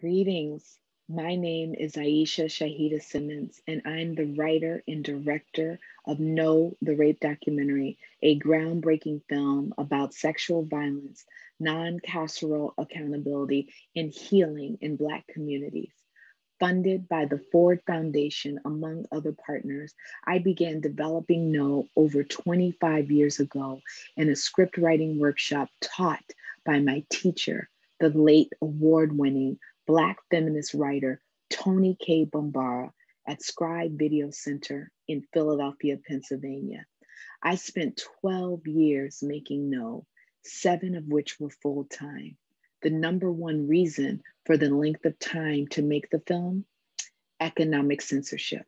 Greetings. My name is Aishah Shahidah Simmons, and I'm the writer and director of No, the Rape documentary, a groundbreaking film about sexual violence, non carceral accountability, and healing in Black communities. Funded by the Ford Foundation, among other partners, I began developing No over 25 years ago in a script writing workshop taught by my teacher, the late award winning Black feminist writer Toni Cade Bambara at Scribe Video Center in Philadelphia, Pennsylvania. I spent 12 years making No, seven of which were full time. The number one reason for the length of time to make the film economic censorship.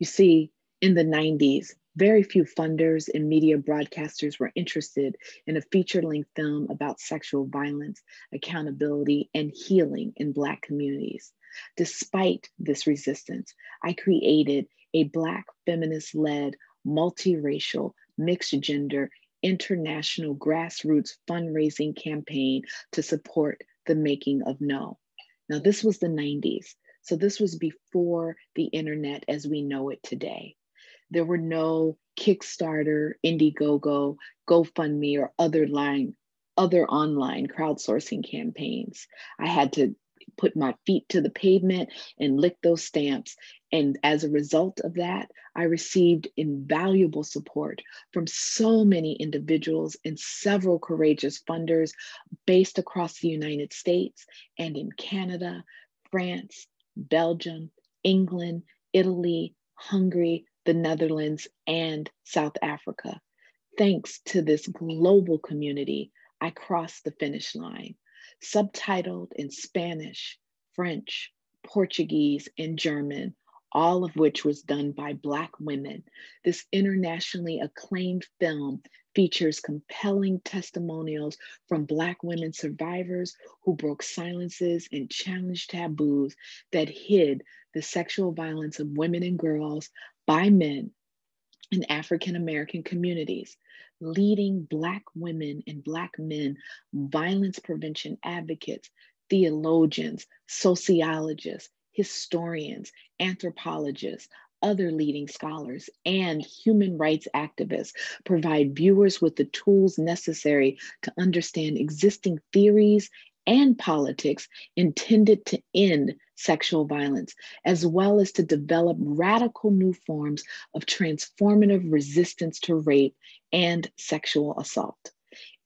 You see, in the 90s, very few funders and media broadcasters were interested in a feature length film about sexual violence, accountability, and healing in Black communities. Despite this resistance, I created a Black feminist led, multiracial, mixed gender, international grassroots fundraising campaign to support the making of No. Now, this was the 90s, so this was before the internet as we know it today. There were no Kickstarter, Indiegogo, GoFundMe, or other line, other online crowdsourcing campaigns. I had to put my feet to the pavement and lick those stamps. And as a result of that, I received invaluable support from so many individuals and several courageous funders based across the United States and in Canada, France, Belgium, England, Italy, Hungary, the Netherlands, and South Africa. Thanks to this global community, I crossed the finish line. Subtitled in Spanish, French, Portuguese, and German, all of which was done by Black women. This internationally acclaimed film features compelling testimonials from Black women survivors who broke silences and challenged taboos that hid the sexual violence of women and girls by men in African American communities, leading Black women and Black men, violence prevention advocates, theologians, sociologists, historians, anthropologists, other leading scholars, and human rights activists provide viewers with the tools necessary to understand existing theories and politics intended to end sexual violence, as well as to develop radical new forms of transformative resistance to rape and sexual assault.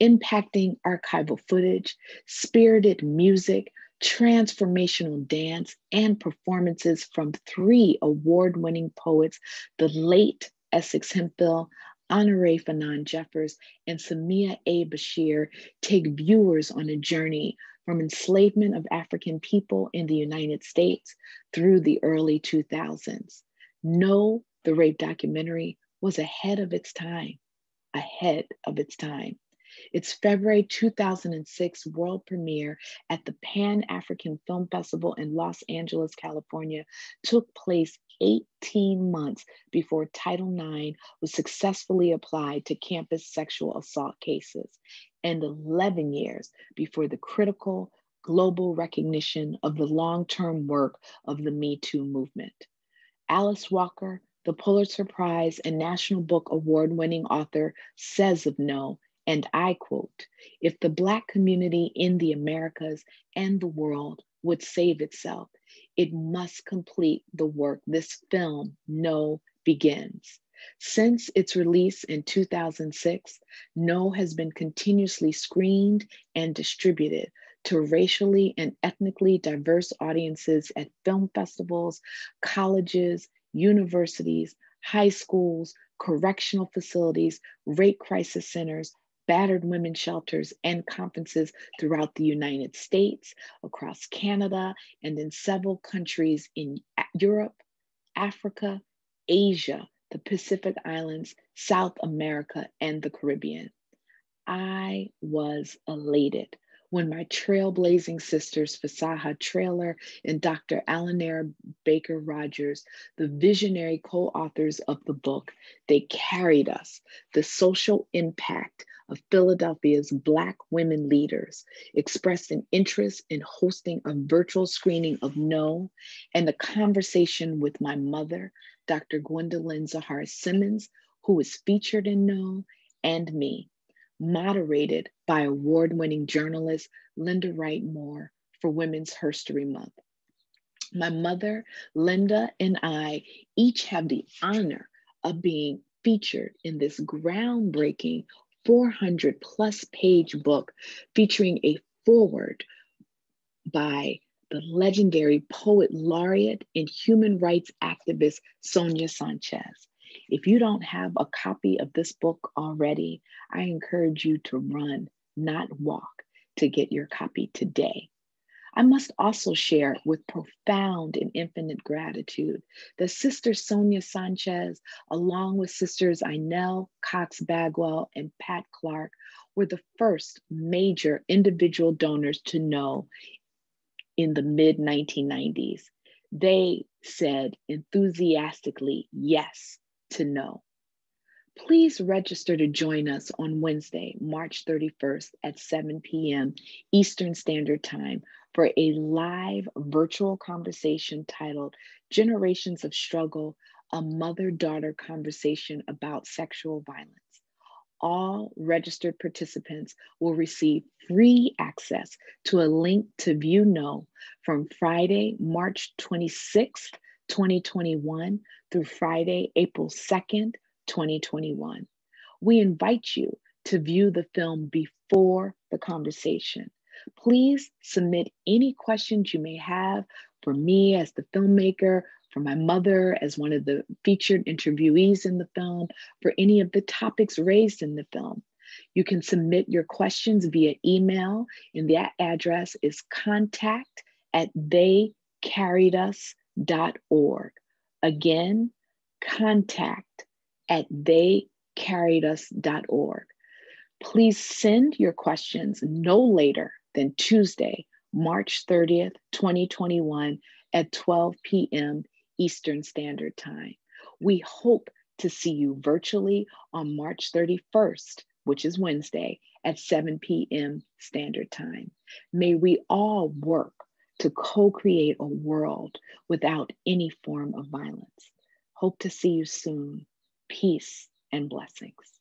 Impacting archival footage, spirited music, transformational dance, and performances from three award winning poets the late Essex Hemphill, Honorée Fanonne Jeffers, and Samiya A. Bashir take viewers on a journey from enslavement of African people in the United States through the early 2000s. No, the rape documentary was ahead of its time, ahead of its time. Its February 2006 world premiere at the Pan African Film Festival in Los Angeles, California, took place 18 months before Title IX was successfully applied to campus sexual assault cases, and 11 years before the critical global recognition of the long term work of the Me Too movement. Alice Walker, the Pulitzer Prize and National Book Award winning author, says of No and I quote, if the Black community in the Americas and the world would save itself, it must complete the work this film, No, begins. Since its release in 2006, No has been continuously screened and distributed to racially and ethnically diverse audiences at film festivals, colleges, universities, high schools, correctional facilities, rape crisis centers, battered women shelters and conferences throughout the United States, across Canada, and in several countries in Europe, Africa, Asia, the Pacific Islands, South America, and the Caribbean. I was elated when my trailblazing sisters, Fasaha Traylor and Dr. Allener Baker Rogers, the visionary co authors of the book, they carried us the social impact of Philadelphia's Black women leaders expressed an interest in hosting a virtual screening of No and a conversation with my mother, Dr. Gwendolyn Zoharah Simmons, who is featured in No, and me, moderated by award winning journalist Linda Wright Moore for Women's Herstory Month. My mother, Linda, and I each have the honor of being featured in this groundbreaking 400 plus page book featuring a foreword by the legendary poet laureate and human rights activist Sonia Sanchez. If you don't have a copy of this book already, I encourage you to run, not walk, to get your copy today. I must also share with profound and infinite gratitude that Sister Sonia Sanchez, along with Sisters Inell Cox Bagwell and Pat Clark, were the first major individual donors to No in the mid 1990s. They said enthusiastically yes to No. Please register to join us on Wednesday, March 31st at 7 p.m. Eastern Standard Time for a live virtual conversation titled Generations of Struggle A Mother Daughter Conversation About Sexual Violence. All registered participants will receive free access to a link to view No from Friday, March 26th, 2021 through Friday, April 2nd, 2021. We invite you to view the film before the conversation Please submit any questions you may have for me as the filmmaker, for my mother as one of the featured interviewees in the film, for any of the topics raised in the film. You can submit your questions via email, and that address is contact at theycarriedus.org. Again, contact at theycarriedus.org. Please send your questions no later than Tuesday, March 30th, 2021 at 12 p.m. Eastern Standard Time. We hope to see you virtually on March 31st, which is Wednesday, at 7 p.m. Standard Time. May we all work to co create a world without any form of violence. Hope to see you soon. Peace and blessings.